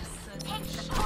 Take the